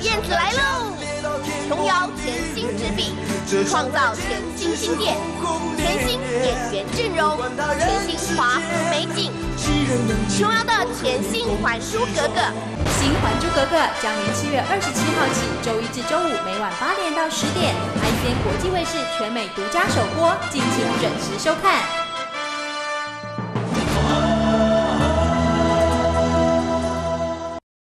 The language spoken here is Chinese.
燕子来喽！琼瑶全新执笔创造全新经典全新演员阵容全新华服美景琼瑶的全新还珠格格。新还珠格格将于七月二十七号起周一至周五每晚八点到十点 ic 国际卫视全美独家首播敬请准时收看。